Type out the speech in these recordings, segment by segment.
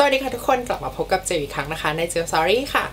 สวัสดีค่ะทุกคนกลับมาพบกับเจลอีกครั้งนะคะในเจลซอรี่ค่ะ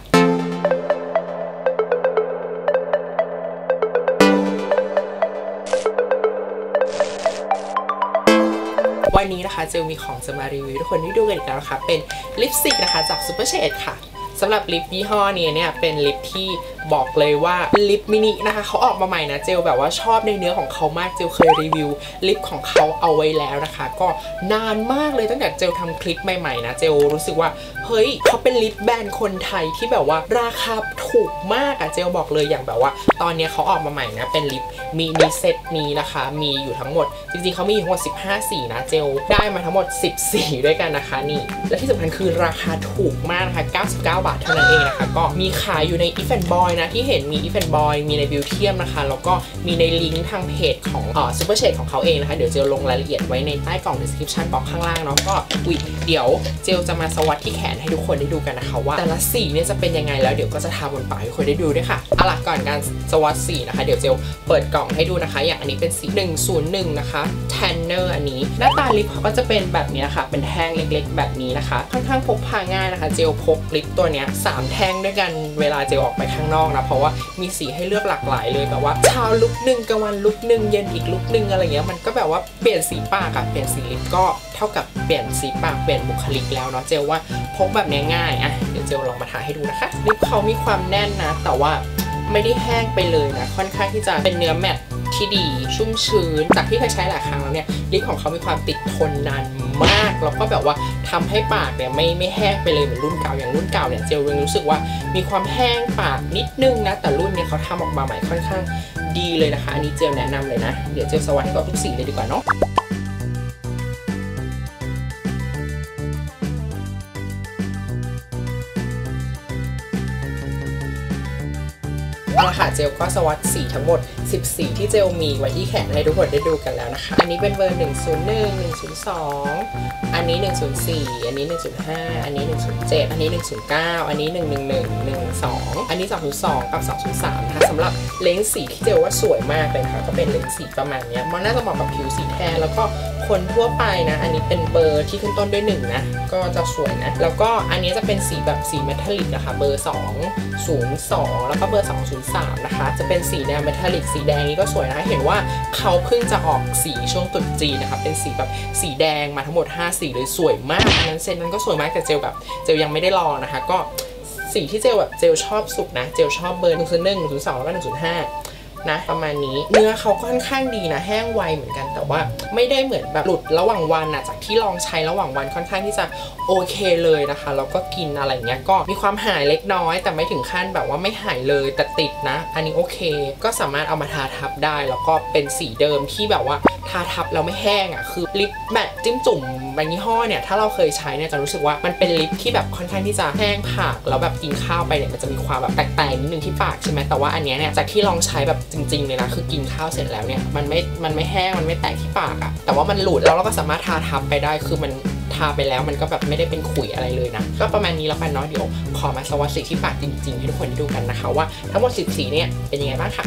วันนี้นะคะเจลมีของจะมารีวิวทุกคนที่ดูกันอีกแล้วนะคะ เป็นลิปสติกนะคะจาก Super Shade ค่ะสำหรับลิปยี่ห้อนี้เนี่ยเป็นลิปที่ บอกเลยว่าลิปมินินะคะเขาออกมาใหม่นะเจลแบบว่าชอบในเนื้อของเขามากเจลเคยรีวิวลิปของเขาเอาไว้แล้วนะคะ ก็นานมากเลยตั้งแต่เจลทำคลิปใหม่ๆนะเจลรู้สึกว่าเฮ้ยเขาเป็นลิปแบรนด์คนไทยที่แบบว่าราคาถูกมากอะเจลบอกเลยอย่างแบบว่า ตอนนี้เขาออกมาใหม่นะเป็นลิปมินิเซตนี้นะคะ มีอยู่ทั้งหมด จริงๆเขามีอยู่ทั้งหมด 15 สีนะเจลได้มาทั้งหมด 10 สีด้วยกันนะคะนี่ และที่สำคัญคือราคาถูกมากนะคะ 99 บาทเท่านั้นเองนะคะ ก็มีขายอยู่ใน e f a n Boy นะที่เห็นมี e f a n Boy มีใน Beautium นะคะ แล้วก็มีในลิงก์ทางเพจของเอ่อ Super Shade ของเขาเองนะคะ เดี๋ยวเจลลงรายละเอียดไว้ในใต้กล่อง description บอกข้างล่างเนาะก็อุ๊ยเดี๋ยวเจลจะมาสวัสดที่แขนให้ทุกคนได้ดูกันนะคะว่าแต่ละสีเนี่ยจะเป็นยังไงแล้วเดี๋ยวก็จะทาบนปากให้ทุกคนได้ดูด้วยค่ะเอาล่ะก่อนการสวัสดสีนะคะ เดี๋ยวเจลเปิดกล่องให้ดูนะคะ อย่างอันนี้เป็นสี 101 นะคะ Tanner อันนี้ หน้าตาลิปเขาก็จะเป็นแบบนี้นะคะเป็นแท่งเล็กๆ แบบนี้นะคะ ค่อนข้างพกพาง่ายนะคะ เจลพกลิปตัวเนี้ยสามแท่งด้วยกันเวลาเจลออกไปข้างนอกนะ เพราะว่ามีสีให้เลือกหลากหลายเลยแบบว่าเช้าลุกหนึ่งกลางวันลุกหนึ่งเย็นอีกลุกหนึ่งอะไรเงี้ยมันก็แบบว่าเปลี่ยนสีปากอะเปลี่ยนสีลิปก็เท่ากับเปลี่ยนสีปากเปลี่ยนบุคลิกแล้วเนาะเจลว่าพกแบบนี้ง่ายอะเดี๋ยวเจลลองมาทาให้ดูนะคะลิปเขามีความแน่นนะ แต่ว่าไม่ได้แห้งไปเลยนะค่อนข้างที่จะเป็นเนื้อแมตที่ดีชุ่มชื้นจากที่เคยใช้หลายครั้งแล้วเนี่ยลิปของเขามีความติดทนนาน มาก แล้วก็แบบว่าทำให้ปากเนี่ยไม่ไม่แห้งไปเลยเหมือนรุ่นเก่าอย่างรุ่นเก่าเนี่ยเจลยังรู้สึกว่ามีความแห้งปากนิดนึงนะ แต่รุ่นเนี่ยเขาทำออกมาใหม่ค่อนข้างดีเลยนะคะ อันนี้เจลแนะนำเลยนะ เดี๋ยวเจลสวัสดีกับทุกสีเลยดีกว่าเนาะ ค่ะเจลก็สวัสดสีทั้งหมด 14 ที่เจลมีไว้ที่แขนให้ทุกคนได้ดูกันแล้วนะคะ อันนี้เป็นเบอร์ 101 102 อันนี้ 104 อันนี้ 105 อันนี้ 107 อันนี้ 109 อันนี้ 111 12 อันนี้ 202 กับ 203 นะคะสำหรับ เฉดสีที่เจลว่าสวยมากเลยนะคะก็เป็นเลนส์สีประมาณนี้มันน่าจะเหมาะกับผิวสีแทนแล้วก็คนทั่วไปนะ อันนี้เป็นเบอร์ที่ขึ้นต้นด้วย1นะ ก็จะสวยนะ แล้วก็อันนี้จะเป็นสีแบบสี metallic นะคะ เบอร์ 2 02 แล้วก็เบอร์ 203 นะคะ จะเป็นสีแนว metallic สีแดงนี้ก็สวยนะคะ เห็นว่าเขาเพิ่งจะออกสีช่วงตรุษจีนนะคะ เป็นสีแบบสีแดงมาทั้งหมด 5 สีเลยสวยมาก อันนั้นเซนนั้นก็สวยมากแต่เจลแบบเจลยังไม่ได้ลองนะคะ ก็ สีที่เจลแบบเจลชอบสุดนะ เจลชอบเบอร์101 102แล้วก็105นะประมาณนี้เนื้อเขาค่อนข้างดีนะ แห้งไวเหมือนกันแต่ว่าไม่ได้เหมือนแบบหลุดระหว่างวันนะจากที่ลองใช้ระหว่างวันค่อนข้างที่จะโอเคเลยนะคะแล้วก็กินอะไรเงี้ยก็มีความหายเล็กน้อย แต่ไม่ถึงขั้นแบบว่าไม่หายเลยแต่ติดนะ อันนี้โอเค ก็สามารถเอามาทาทับได้ แล้วก็เป็นสีเดิมที่แบบว่า ทาทับแล้วไม่แห้งอะคือลิปแมตจิ้มจุ่มบางยี่ห้อเนี่ยถ้าเราเคยใช้เนี่ยจะรู้สึกว่ามันเป็นลิปที่แบบค่อนข้างที่จะแห้งผากแล้วแบบกินข้าวไปเนี่ยมันจะมีความแบบแตกๆนิดนึงที่ปากใช่ไหมแต่ว่าอันเนี้ยเนี่ยจากที่ลองใช้แบบจริงๆเลยนะคือกินข้าวเสร็จแล้วเนี่ยมันไม่มันไม่แห้งมันไม่แตกที่ปากอะแต่ว่ามันหลุดแล้วเราก็สามารถทาทับไปได้คือมันทาไปแล้วมันก็แบบไม่ได้เป็นขุยอะไรเลยนะ ก็ประมาณนี้แล้วกันเนาะเดี๋ยวขอมาสวัสดีที่ปากจริงๆ ให้ทุกคนได้ดูกันนะคะ ว่าทั้งหมด10สีเนี่ยเป็นยังไงบ้างค่ะ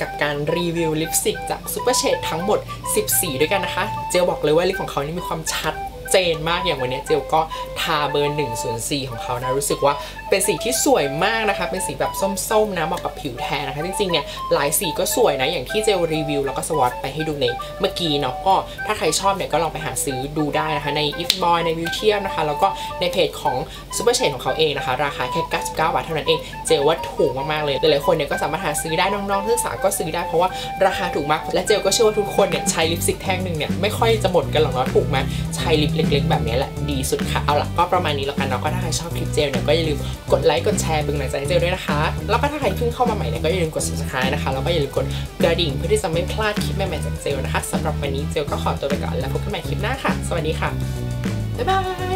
กับการรีวิวลิปสติกจาก Super Shades ทั้งหมด 14 ด้วยกันนะคะ เจลบอกเลยว่าลิปของเขานี่มีความชัดเจนมากอย่างวันนี้เจลก็ทาเบอร์ 104 ของเขานะ รู้สึกว่าเป็นสีที่สวยมากนะคะ เป็นสีแบบส้มๆนะเหมาะกับผิวแทนนะคะ จริงๆเนี่ยหลายสีก็สวยนะ อย่างที่เจลรีวิวแล้วก็ swatch ไปให้ดูในเมื่อกี้เนาะก็ถ้าใครชอบเนี่ยก็ลองไปหาซื้อดูได้นะคะ ใน Eveandboy ใน Beautrium นะคะ แล้วก็ในเพจของ Super Shades ของเขาเองนะคะ ราคาแค่ 99 บาทเท่านั้นเอง เจลว่าถูกมากๆเลย หลายๆคนเนี่ยก็สามารถหาซื้อได้น้องๆนักศึกษาก็ซื้อได้เพราะว่าราคาถูกมาก และเจลก็เชื่อว่าทุกคนเนี่ยใช้ลิปสติกแท่งหนึ่งเนี่ยไม่ค่อยจะหมดกันหรอกเนาะถูกไหมใช้ลิปเล็ก ๆ แบบนี้แหละดีสุดค่ะเอาล่ะก็ประมาณนี้แล้วกันเนาะก็ถ้าใครชอบคลิปเจลเนี่ยก็อย่าลืมกดไลค์กดแชร์เป็นกำลังใจให้เจลด้วยนะคะ แล้วก็ถ้าใครเพิ่งเข้ามาใหม่เนี่ยก็อย่าลืมกด subscribe นะคะ แล้วก็อย่าลืมกดกระดิ่งเพื่อที่จะไม่พลาดคลิปใหม่ๆจากเจลนะคะสำหรับวันนี้เจลก็ขอตัวไปก่อนแล้วพบกันใหม่คลิปหน้าค่ะ สวัสดีค่ะบ๊ายบาย